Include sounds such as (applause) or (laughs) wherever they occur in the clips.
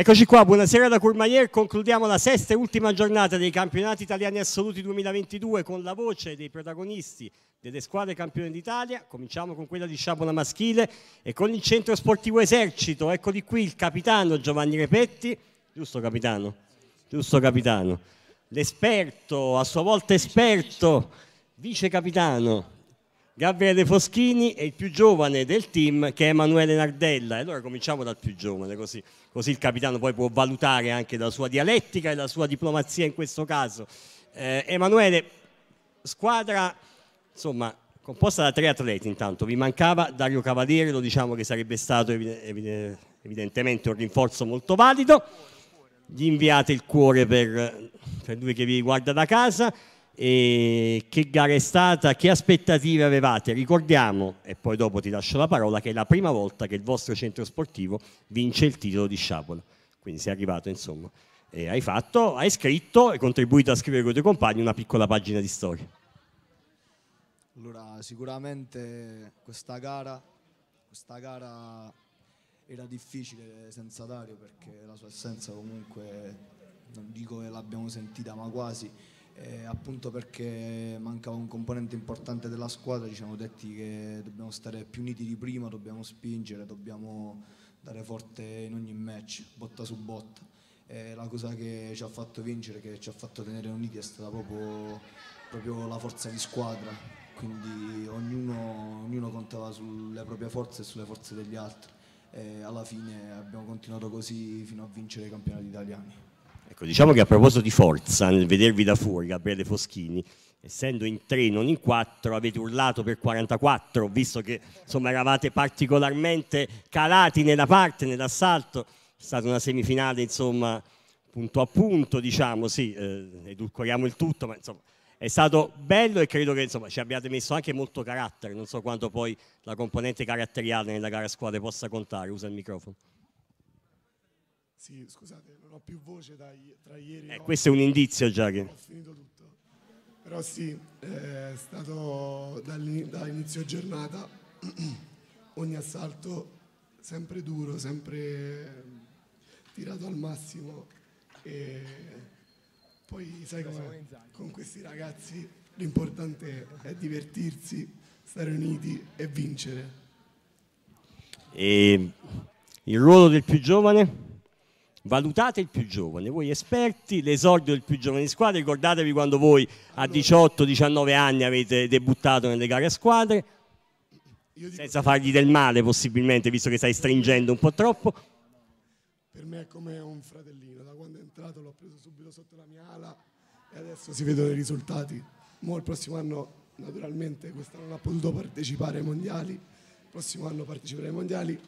Eccoci qua, buonasera da Courmayeur, concludiamo la sesta e ultima giornata dei campionati italiani assoluti 2022 con la voce dei protagonisti delle squadre campioni d'Italia. Cominciamo con quella di Sciabola maschile e con il centro sportivo Esercito. Eccoli qui il capitano Giovanni Repetti, giusto capitano? Giusto capitano. L'esperto, a sua volta esperto, vice capitano Gabriele Foschini e il più giovane del team che è Emanuele Nardella. E allora cominciamo dal più giovane, così, così, il capitano poi può valutare anche la sua dialettica e la sua diplomazia in questo caso. Eh, Emanuele, squadra insomma composta da tre atleti intanto, vi mancava Dario Cavaliere, lo diciamo che sarebbe stato evidentemente un rinforzo molto valido, gli inviate il cuore per, per lui che vi guarda da casa e che gara è stata? Che aspettative avevate? Ricordiamo, e poi dopo ti lascio la parola, che è la prima volta che il vostro centro sportivo vince il titolo di sciabola. Quindi sei arrivato, insomma, e hai fatto, hai scritto e contribuito a scrivere con i tuoi compagni una piccola pagina di storia. Allora, sicuramente questa gara, questa gara era difficile senza Dario perché la sua assenza comunque, non dico che l'abbiamo sentita, ma quasi eh, appunto perché mancava un componente importante della squadra ci siamo detti che dobbiamo stare più uniti di prima, dobbiamo spingere, dobbiamo dare forte in ogni match, botta su botta. E la cosa che ci ha fatto vincere, che ci ha fatto tenere uniti è stata proprio, proprio la forza di squadra, quindi ognuno, ognuno contava sulle proprie forze e sulle forze degli altri e alla fine abbiamo continuato così fino a vincere i campionati italiani. Ecco, diciamo che a proposito di forza, nel vedervi da fuori, Gabriele Foschini, essendo in tre, non in quattro, avete urlato per 44, visto che insomma, eravate particolarmente calati nella parte, nell'assalto. È stata una semifinale, insomma, punto a punto, diciamo, sì, eh, edulcoriamo il tutto, ma insomma, è stato bello e credo che insomma, ci abbiate messo anche molto carattere. Non so quanto poi la componente caratteriale nella gara squadra possa contare. Usa il microfono. Sì, scusate, non ho più voce da, tra ieri eh, Questo è un indizio già che... Ho finito tutto. Però sì, è stato dall'inizio giornata (clears throat) ogni assalto sempre duro, sempre tirato al massimo e poi sai come con questi ragazzi l'importante è divertirsi, stare uniti e vincere. E il ruolo del più giovane? Valutate il più giovane, voi esperti, l'esordio del più giovane di squadra, ricordatevi quando voi a 18-19 anni avete debuttato nelle gare a squadre, senza fargli del male possibilmente, visto che stai stringendo un po' troppo. Per me è come un fratellino, da quando è entrato l'ho preso subito sotto la mia ala e adesso si vedono i risultati. Mo il prossimo anno, naturalmente, quest'anno non ha potuto partecipare ai mondiali, il prossimo anno parteciperà ai mondiali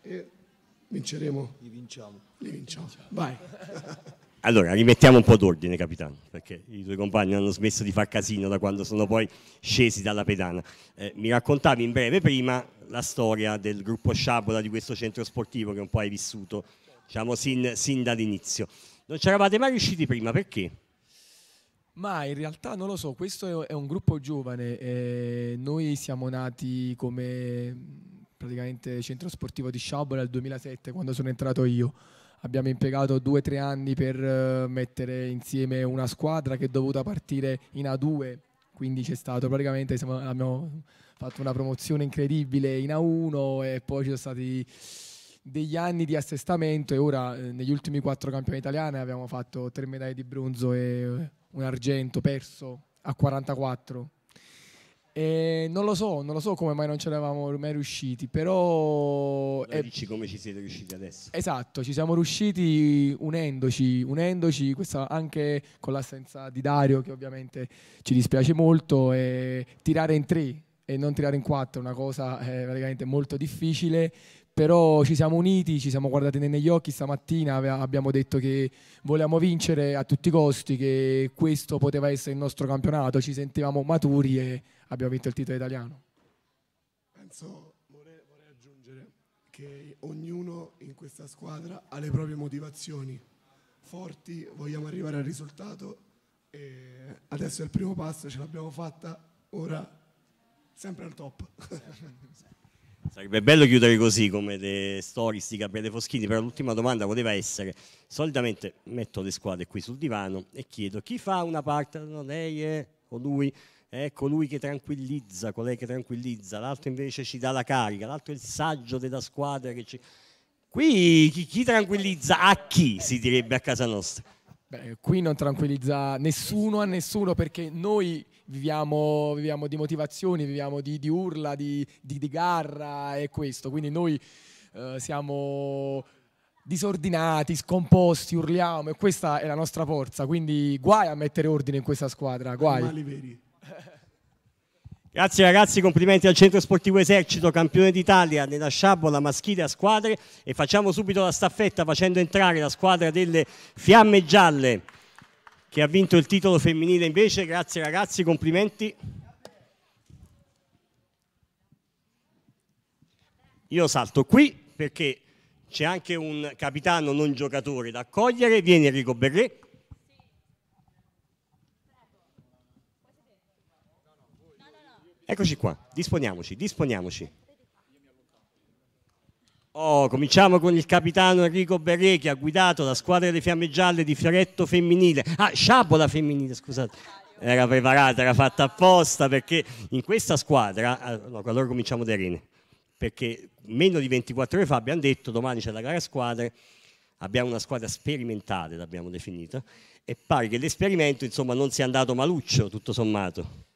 e vinceremo. Li vinciamo. Li vinciamo. Vai. (laughs) Allora, rimettiamo un po' d'ordine, capitano, perché i tuoi compagni hanno smesso di far casino da quando sono poi scesi dalla pedana. Eh, mi raccontavi in breve prima la storia del gruppo Sciabola di questo centro sportivo che un po' hai vissuto, diciamo, sin, sin dall'inizio. Non ci eravate mai riusciti prima, perché? Ma in realtà non lo so, questo è un gruppo giovane, eh, noi siamo nati come praticamente centro sportivo di Sciabola nel 2007 quando sono entrato io. Abbiamo impiegato due o tre anni per uh, mettere insieme una squadra che è dovuta partire in A2, quindi c'è stato praticamente, siamo, abbiamo fatto una promozione incredibile in A1 e poi ci sono stati degli anni di assestamento e ora eh, negli ultimi quattro campioni italiani abbiamo fatto tre medaglie di bronzo e un argento perso a 44 e non lo so, non lo so come mai non ce l'avevamo mai riusciti, però... È... Dici come ci siete riusciti adesso. Esatto, ci siamo riusciti unendoci, unendoci anche con l'assenza di Dario, che ovviamente ci dispiace molto, e tirare in tre e non tirare in quattro è una cosa eh, praticamente molto difficile, però ci siamo uniti, ci siamo guardati negli occhi stamattina, abbiamo detto che volevamo vincere a tutti i costi, che questo poteva essere il nostro campionato, ci sentivamo maturi e abbiamo vinto il titolo italiano. Penso, vorrei, vorrei aggiungere che ognuno in questa squadra ha le proprie motivazioni forti, vogliamo arrivare al risultato e adesso è il primo passo, ce l'abbiamo fatta, ora sempre al top. (laughs) Sarebbe bello chiudere così come le stories di Gabriele Foschini, però l'ultima domanda poteva essere, solitamente metto le squadre qui sul divano e chiedo chi fa una parte, no, lei è, o lui, è colui che tranquillizza, colei che tranquillizza, l'altro invece ci dà la carica, l'altro è il saggio della squadra che ci... Qui chi, chi tranquillizza a chi si direbbe a casa nostra? Beh, qui non tranquillizza nessuno a nessuno perché noi viviamo, viviamo di motivazioni, viviamo di, di urla, di, di, di, garra e questo. Quindi noi eh, siamo disordinati, scomposti, urliamo e questa è la nostra forza. Quindi guai a mettere ordine in questa squadra, guai. Grazie ragazzi, complimenti al Centro Sportivo Esercito, campione d'Italia nella sciabola maschile a squadre e facciamo subito la staffetta facendo entrare la squadra delle Fiamme Gialle che ha vinto il titolo femminile invece. Grazie ragazzi, complimenti. Io salto qui perché c'è anche un capitano non giocatore da accogliere, viene Enrico Berré. Eccoci qua, disponiamoci, disponiamoci. Oh, cominciamo con il capitano Enrico Berré che ha guidato la squadra delle Fiamme Gialle di Fioretto femminile. Ah, Sciabola femminile, scusate. Era preparata, era fatta apposta perché in questa squadra, allora cominciamo da Rene, perché meno di 24 ore fa abbiamo detto domani c'è la gara squadre, abbiamo una squadra sperimentale, l'abbiamo definita, e pare che l'esperimento insomma non sia andato maluccio tutto sommato.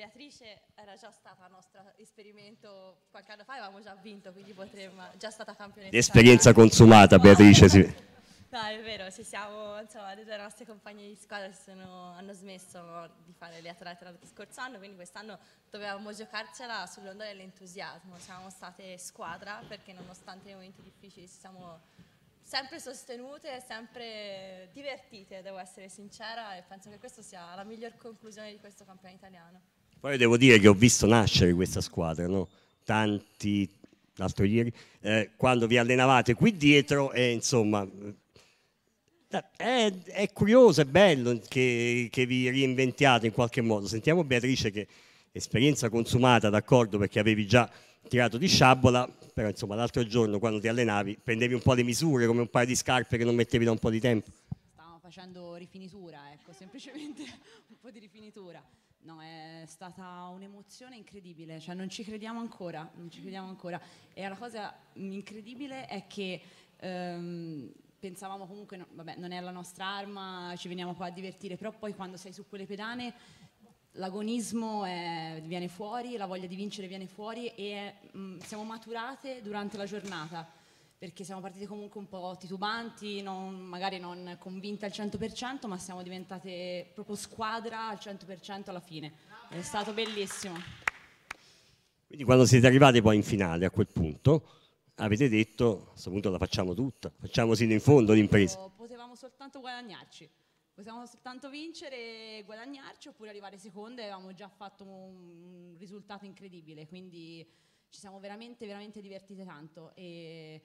Beatrice era già stata il nostro esperimento qualche anno fa, avevamo già vinto, quindi potremmo, già stata campionessa. L'esperienza consumata, Beatrice. Sì. (laughs) No, è vero, ci siamo, insomma, le nostre compagne di squadra sono, hanno smesso di fare le atlete l'anno scorso anno, quindi quest'anno dovevamo giocarcela sull'onda dell'entusiasmo. Siamo state squadra perché nonostante i momenti difficili ci siamo sempre sostenute, sempre divertite, devo essere sincera, e penso che questa sia la miglior conclusione di questo campione italiano. Poi devo dire che ho visto nascere questa squadra, no? tanti, l'altro ieri, eh, quando vi allenavate qui dietro e insomma è, è curioso, è bello che, che, vi reinventiate in qualche modo. Sentiamo Beatrice che esperienza consumata, d'accordo, perché avevi già tirato di sciabola, però insomma l'altro giorno quando ti allenavi prendevi un po' le misure come un paio di scarpe che non mettevi da un po' di tempo. Stavamo facendo rifinitura, ecco, semplicemente (laughs) un po' di rifinitura. No, è stata un'emozione incredibile, cioè non ci crediamo ancora, non ci crediamo ancora. E la cosa incredibile è che ehm, pensavamo comunque, no, vabbè, non è la nostra arma, ci veniamo qua a divertire, però poi quando sei su quelle pedane l'agonismo è, viene fuori, la voglia di vincere viene fuori e mh, siamo maturate durante la giornata perché siamo partiti comunque un po' titubanti, non, magari non convinte al 100%, ma siamo diventate proprio squadra al 100% alla fine. È stato bellissimo. Quindi quando siete arrivati poi in finale a quel punto, avete detto a questo punto la facciamo tutta, facciamo sino in fondo l'impresa. Potevamo soltanto guadagnarci, potevamo soltanto vincere e guadagnarci oppure arrivare seconda e avevamo già fatto un risultato incredibile, quindi ci siamo veramente, veramente divertite tanto. E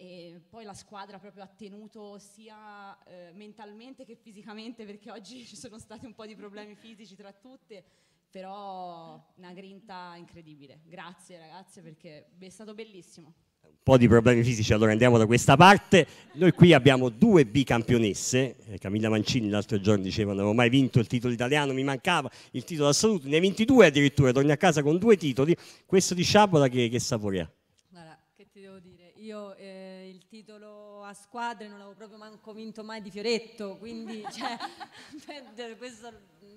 e poi la squadra proprio ha tenuto sia eh, mentalmente che fisicamente perché oggi (laughs) ci sono stati un po' di problemi fisici tra tutte però una grinta incredibile grazie ragazze perché è stato bellissimo un po' di problemi fisici, allora andiamo da questa parte. Noi qui abbiamo due bicampionesse, eh, Camilla Mancini l'altro giorno diceva non avevo mai vinto il titolo italiano, mi mancava il titolo assoluto, ne hai 22 addirittura, torni a casa con due titoli, questo di Sciabola che, che sapore ha? Guarda, che ti devo dire, io eh, titolo a squadre non avevo proprio manco vinto mai di Fioretto, quindi (laughs) cioè, questo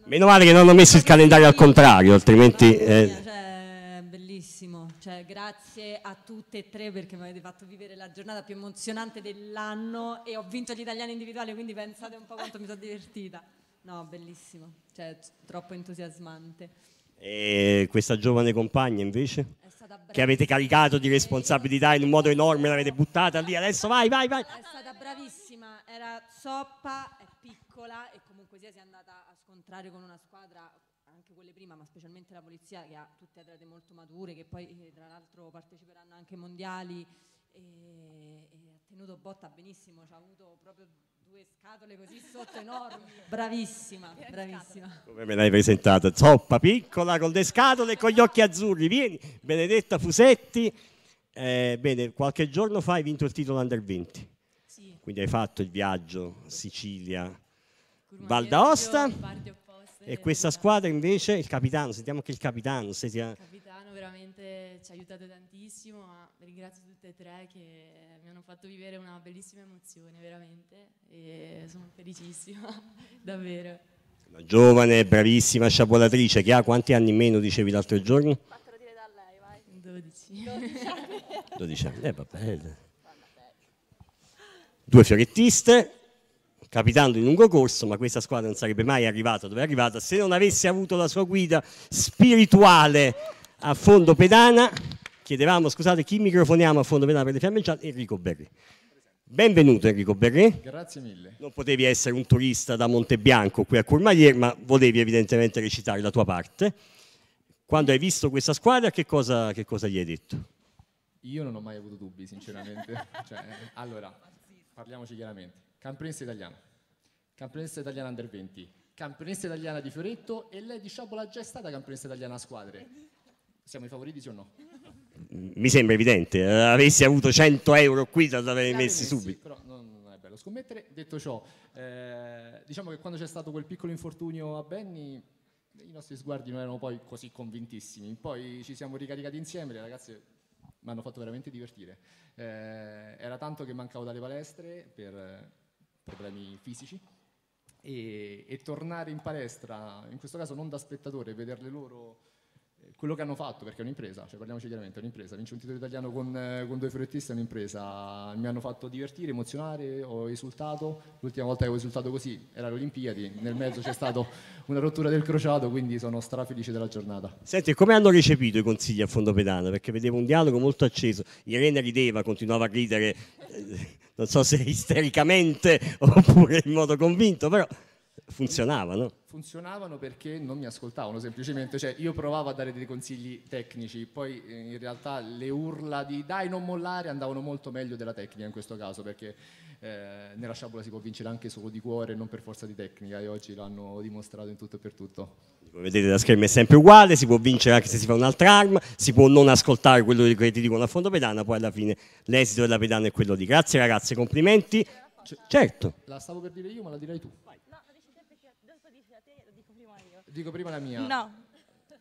Meno male che non ho messo il calendario al contrario, altrimenti... Eh. Cioè, bellissimo, cioè, grazie a tutte e tre perché mi avete fatto vivere la giornata più emozionante dell'anno e ho vinto gli italiani individuali, quindi pensate un po' quanto mi sono divertita. No, bellissimo, cioè, troppo entusiasmante. E questa giovane compagna invece? che avete caricato di responsabilità in un modo enorme, l'avete buttata lì, adesso vai, vai, vai. È stata bravissima, era zoppa, è piccola e comunque sia si è andata a scontrare con una squadra, anche quelle prima, ma specialmente la polizia che ha tutte atlete molto mature, che poi eh, tra l'altro parteciperanno anche ai mondiali e, e ha tenuto botta benissimo, ci ha avuto proprio due scatole così sotto enormi. (laughs) Bravissima, bravissima. Come me l'hai presentata? Zoppa piccola con le scatole e con gli occhi azzurri. Vieni, Benedetta Fusetti. Eh, bene, qualche giorno fa hai vinto il titolo Under 20. Sì. Quindi hai fatto il viaggio Sicilia, Val d'Aosta e questa squadra invece, il capitano, sentiamo anche il capitano. Se ti ha- Il capitano veramente ci ha aiutato tantissimo, ma ringrazio tutte e tre che mi hanno fatto vivere una bellissima emozione, veramente, e sono felicissima, (laughs) davvero. Una giovane, bravissima sciabolatrice che ha quanti anni in meno, dicevi l'altro giorno? Fatelo dire da lei, vai. 12. 12 (laughs) anni. Eh, vabbè. Due fiorettiste, capitando in lungo corso, ma questa squadra non sarebbe mai arrivata dove è arrivata se non avesse avuto la sua guida spirituale a fondo pedana. Chiedevamo, scusate, chi microfoniamo a fondo pedana per le fiammeggiate? Enrico Berri. Benvenuto Enrico Berri. Grazie mille. Non potevi essere un turista da Montebianco qui a Courmayeur, ma volevi evidentemente recitare la tua parte. Quando hai visto questa squadra, che cosa, che cosa gli hai detto? Io non ho mai avuto dubbi, sinceramente. (laughs) Cioè, allora, parliamoci chiaramente. Campionessa italiana, campionessa italiana under 20, campionessa italiana di Fioretto e lei di Sciabola già è stata campionessa italiana a squadre. Siamo i favoriti sì o no? Mi sembra evidente, eh, avessi avuto 100 euro qui te l'avrei messi subito. Però non, non è bello scommettere. Detto ciò, eh, diciamo che quando c'è stato quel piccolo infortunio a Benny, i nostri sguardi non erano poi così convintissimi. Poi ci siamo ricaricati insieme, le ragazze mi hanno fatto veramente divertire. Eh, era tanto che mancavo dalle palestre per eh, problemi fisici e, e tornare in palestra, in questo caso non da spettatore, vederle loro quello che hanno fatto, perché è un'impresa, cioè parliamoci chiaramente, è un'impresa, vincere un titolo italiano con, eh, con due fiorettisti è un'impresa, mi hanno fatto divertire, emozionare, ho esultato, l'ultima volta che ho esultato così era alle Olimpiadi, nel mezzo c'è stata (laughs) una rottura del crociato, quindi sono strafelice della giornata. Senti, come hanno recepito i consigli a fondo pedana? Perché vedevo un dialogo molto acceso. Irene rideva, continuava a ridere, eh, non so se (laughs) istericamente oppure in modo convinto, però funzionava, no? Funzionavano perché non mi ascoltavano semplicemente, cioè io provavo a dare dei consigli tecnici, poi eh, in realtà le urla di dai non mollare andavano molto meglio della tecnica in questo caso perché eh, nella sciabola si può vincere anche solo di cuore e non per forza di tecnica e oggi l'hanno dimostrato in tutto e per tutto. Come vedete la scherma è sempre uguale, si può vincere anche se si fa un'altra arma, si può non ascoltare quello che ti dicono a fondo pedana, poi alla fine l'esito della pedana è quello di grazie ragazze, complimenti. C- certo, La stavo per dire io ma la direi tu. No, lo dici sempre che dopo dici a te, lo dico prima io. Dico prima la mia. No,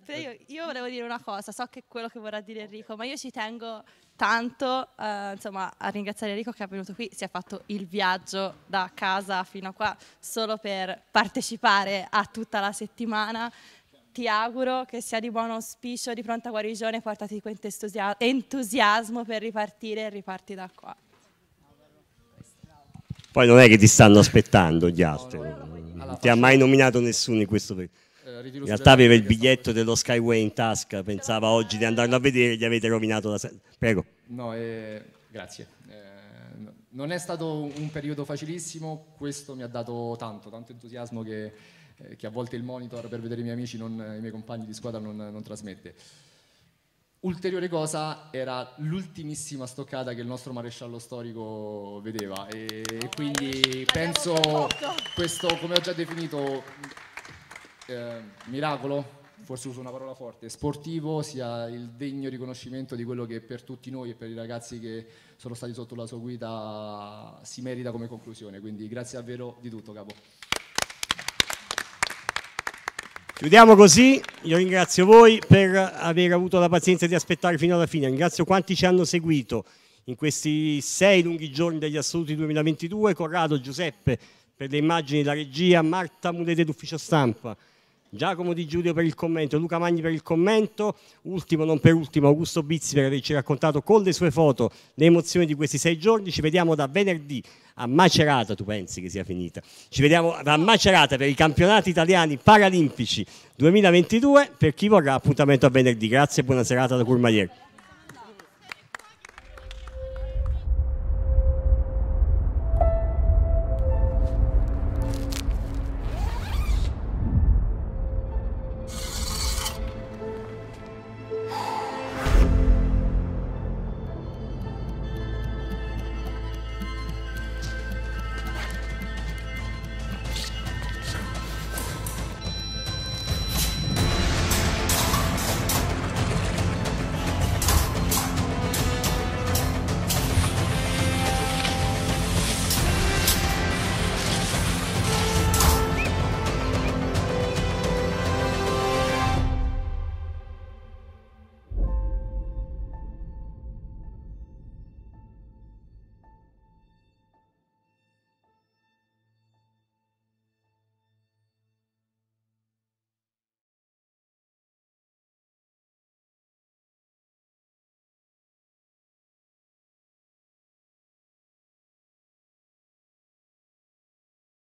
però io, io volevo dire una cosa, so che è quello che vorrà dire Enrico, ma io ci tengo tanto eh, insomma, a ringraziare Enrico che è venuto qui, si è fatto il viaggio da casa fino a qua solo per partecipare a tutta la settimana. Ti auguro che sia di buon auspicio, di pronta guarigione, portati di questo entusia- entusiasmo per ripartire e riparti da qua. poi non è che ti stanno aspettando gli altri, non ti ha mai nominato nessuno in questo periodo. Eh, In realtà aveva il biglietto dello Skyway in tasca, pensava oggi di andarlo a vedere, gli avete rovinato la se- Prego. No, eh, grazie. Eh, no- non è stato un un periodo facilissimo, questo mi ha dato tanto, tanto entusiasmo che, eh, che a volte il monitor per vedere i miei amici, non- i miei compagni di squadra non, non trasmette. Ulteriore cosa era l'ultimissima stoccata che il nostro maresciallo storico vedeva e quindi penso questo, come ho già definito, eh, miracolo, forse uso una parola forte, sportivo sia il degno riconoscimento di quello che per tutti noi e per i ragazzi che sono stati sotto la sua guida si merita come conclusione. Quindi grazie davvero di tutto, capo. Chiudiamo così, io ringrazio voi per aver avuto la pazienza di aspettare fino alla fine, ringrazio quanti ci hanno seguito in questi sei lunghi giorni degli assoluti 2022, Corrado, Giuseppe per le immagini, la regia, Marta Mulete d'ufficio stampa, Giacomo Di Giulio per il commento, Luca Magni per il commento, ultimo non per ultimo Augusto Bizzi per averci raccontato con le sue foto le emozioni di questi sei giorni, ci vediamo da venerdì a Macerata, tu pensi che sia finita, ci vediamo a Macerata per i campionati italiani paralimpici 2022, per chi vorrà appuntamento a venerdì, grazie e buona serata da Courmayeur.